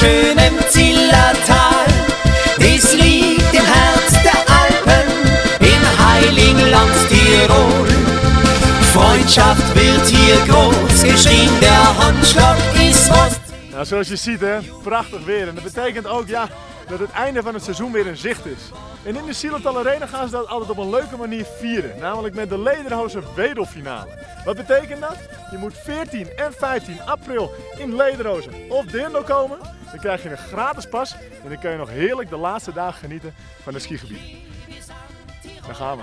schönem Zillertal. Dies liegt im Herz der Alpen, im heiligen Land Tirol. Freundschaft wird hier groß geschrien, der Handschlag ist was. Nou, zoals je ziet hè, prachtig weer. En dat betekent ook ja, dat het einde van het seizoen weer in zicht is. En in de Silotal Arena gaan ze dat altijd op een leuke manier vieren. Namelijk met de Lederhozen Wedelfinale. Wat betekent dat? Je moet 14 en 15 april in Lederhozen of Dirndl komen. Dan krijg je een gratis pas en dan kun je nog heerlijk de laatste dagen genieten van het skigebied. Daar gaan we.